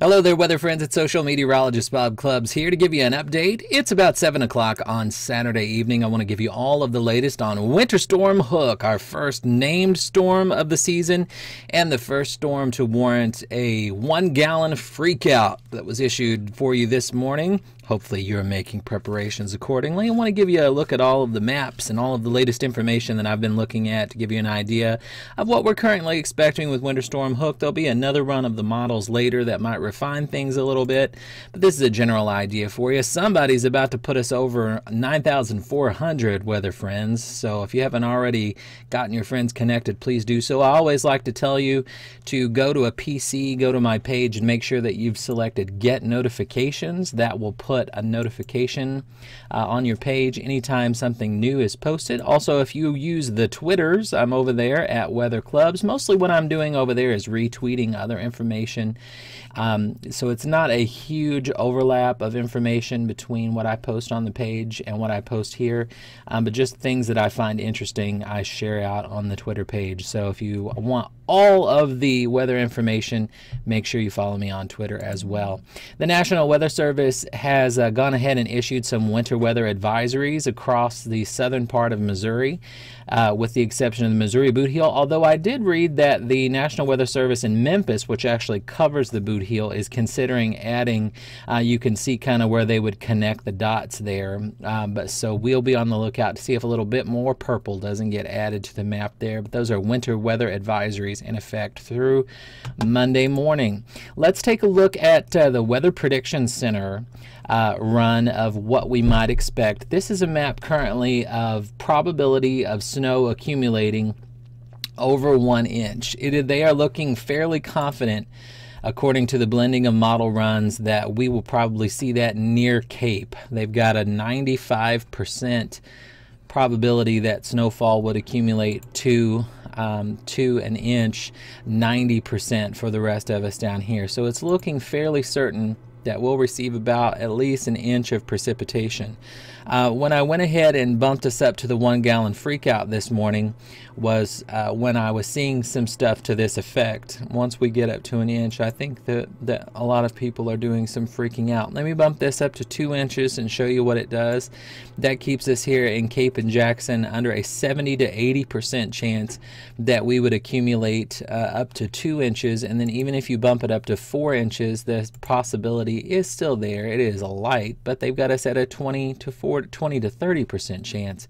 Hello there, weather friends. It's social meteorologist Bob Clubbs here to give you an update. It's about 7 o'clock on Saturday evening. I want to give you all of the latest on Winter Storm Hook, our first named storm of the season, and the first storm to warrant a one gallon freakout that was issued for you this morning. Hopefully, you're making preparations accordingly. I want to give you a look at all of the maps and all of the latest information that I've been looking at to give you an idea of what we're currently expecting with Winter Storm Hook. There'll be another run of the models later that might refine things a little bit, but this is a general idea for you. Somebody's about to put us over 9,400 weather friends, so if you haven't already gotten your friends connected, please do so. I always like to tell you to go to a PC, go to my page, and make sure that you've selected Get Notifications. That will put a notification uh, on your page anytime something new is posted. Also, if you use the Twitters, I'm over there at Weather Clubbs. Mostly what I'm doing over there is retweeting other information. Um, so it's not a huge overlap of information between what I post on the page and what I post here, um, but just things that I find interesting, I share out on the Twitter page. So if you want all of the weather information, make sure you follow me on Twitter as well. The National Weather Service has uh, gone ahead and issued some winter weather advisories across the southern part of Missouri, uh, with the exception of the Missouri Boot Heel. Although I did read that the National Weather Service in Memphis, which actually covers the Boot Heel, is considering adding. Uh, you can see kind of where they would connect the dots there. Um, but so we'll be on the lookout to see if a little bit more purple doesn't get added to the map there. But those are winter weather advisories in effect through Monday morning. Let's take a look at uh, the Weather Prediction Center uh, run of what we might expect. This is a map currently of probability of snow accumulating over one inch. It, they are looking fairly confident according to the blending of model runs that we will probably see that near Cape. They've got a 95% probability that snowfall would accumulate to um, to an inch, 90% for the rest of us down here. So it's looking fairly certain that we'll receive about at least an inch of precipitation. Uh, when I went ahead and bumped us up to the one gallon freakout this morning was uh, when I was seeing some stuff to this effect. Once we get up to an inch, I think that, that a lot of people are doing some freaking out. Let me bump this up to two inches and show you what it does. That keeps us here in Cape and Jackson under a 70 to 80% chance that we would accumulate uh, up to two inches. And then even if you bump it up to four inches, the possibility is still there. It is a light, but they've got us at a 20 to 4 20 to 30 percent chance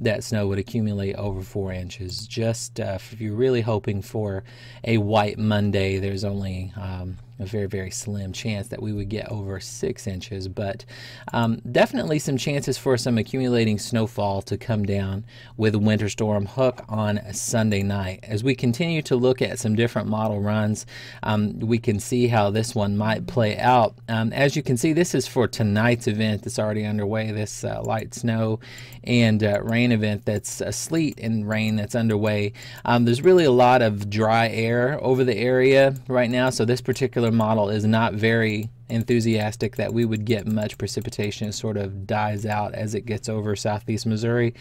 that snow would accumulate over four inches. Just uh, if you're really hoping for a white Monday, there's only um, a very, very slim chance that we would get over six inches, but um, definitely some chances for some accumulating snowfall to come down with a Winter Storm Hook on Sunday night. As we continue to look at some different model runs, um, we can see how this one might play out. Um, as you can see, this is for tonight's event that's already underway, this uh, light snow and uh, rain event that's uh, sleet and rain that's underway. Um, there's really a lot of dry air over the area right now, so this particular particular model is not very enthusiastic that we would get much precipitation. It sort of dies out as it gets over southeast Missouri.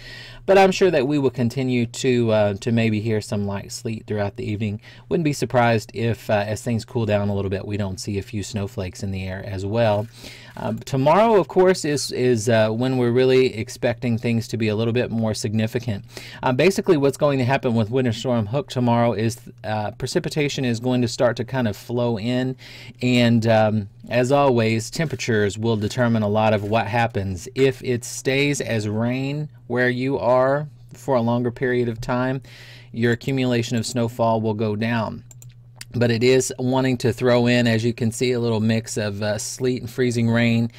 But I'm sure that we will continue to uh, to maybe hear some light sleet throughout the evening. Wouldn't be surprised if, uh, as things cool down a little bit, we don't see a few snowflakes in the air as well. Uh, tomorrow, of course, is is uh, when we're really expecting things to be a little bit more significant. Um, basically, what's going to happen with Winter Storm Hook tomorrow is uh, precipitation is going to start to kind of flow in, and um, as always, temperatures will determine a lot of what happens. If it stays as rain where you are for a longer period of time, your accumulation of snowfall will go down but it is wanting to throw in, as you can see, a little mix of uh, sleet and freezing rain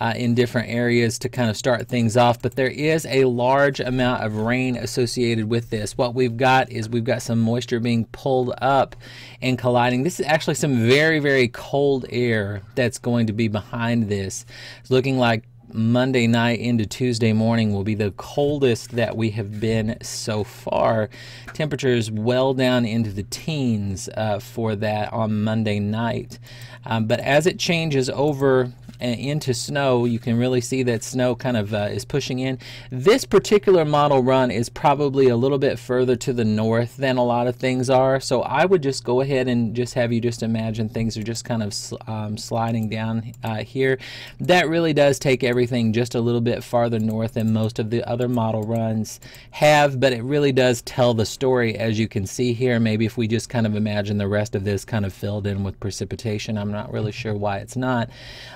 uh, in different areas to kind of start things off. But there is a large amount of rain associated with this. What we've got is we've got some moisture being pulled up and colliding. This is actually some very, very cold air that's going to be behind this. It's looking like Monday night into Tuesday morning will be the coldest that we have been so far. Temperatures well down into the teens uh, for that on Monday night. Um, but as it changes over into snow, you can really see that snow kind of uh, is pushing in. This particular model run is probably a little bit further to the north than a lot of things are. So I would just go ahead and just have you just imagine things are just kind of um, sliding down uh, here. That really does take everything just a little bit farther north than most of the other model runs have, but it really does tell the story as you can see here. Maybe if we just kind of imagine the rest of this kind of filled in with precipitation, I'm not really sure why it's not.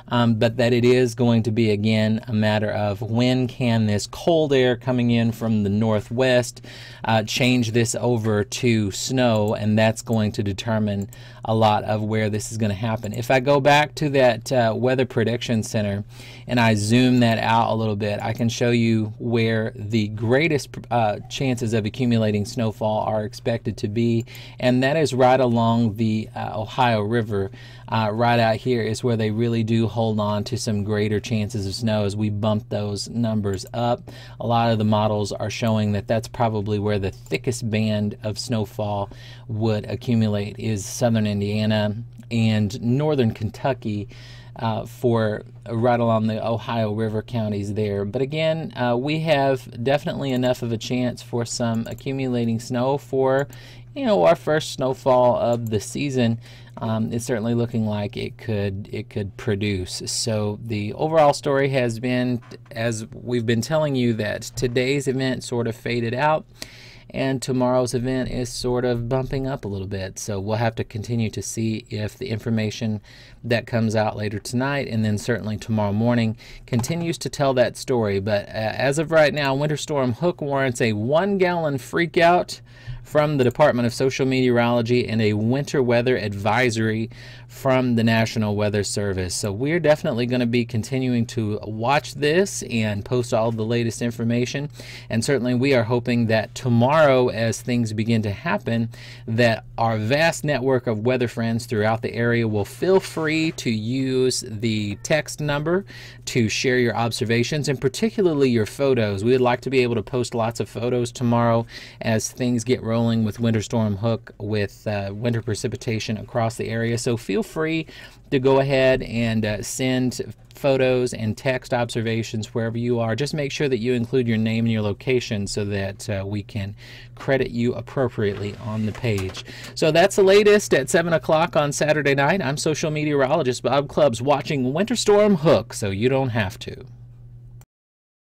Um, but that it is going to be again a matter of when can this cold air coming in from the northwest uh, change this over to snow, and that's going to determine a lot of where this is going to happen. If I go back to that uh, Weather Prediction Center and I zoom that out a little bit, I can show you where the greatest uh, chances of accumulating snowfall are expected to be, and that is right along the uh, Ohio River. Uh, right out here is where they really do hold on to some greater chances of snow as we bump those numbers up. A lot of the models are showing that that's probably where the thickest band of snowfall would accumulate is southern Indiana and northern Kentucky. Uh, for right along the Ohio River counties there. But again, uh, we have definitely enough of a chance for some accumulating snow for you know our first snowfall of the season. Um, it's certainly looking like it could it could produce. So the overall story has been as we've been telling you that today's event sort of faded out and tomorrow's event is sort of bumping up a little bit. So we'll have to continue to see if the information that comes out later tonight and then certainly tomorrow morning continues to tell that story. But uh, as of right now, Winter Storm Hook warrants a one gallon freakout from the Department of Social Meteorology and a winter weather advisory from the National Weather Service. So we're definitely going to be continuing to watch this and post all the latest information. And certainly we are hoping that tomorrow as things begin to happen that our vast network of weather friends throughout the area will feel free to use the text number to share your observations and particularly your photos. We would like to be able to post lots of photos tomorrow as things get rolling with Winter Storm Hook with uh, winter precipitation across the area. So feel feel free to go ahead and uh, send photos and text observations wherever you are. Just make sure that you include your name and your location so that uh, we can credit you appropriately on the page. So that's the latest at 7 o'clock on Saturday night. I'm social meteorologist Bob Clubbs watching Winter Storm Hook so you don't have to.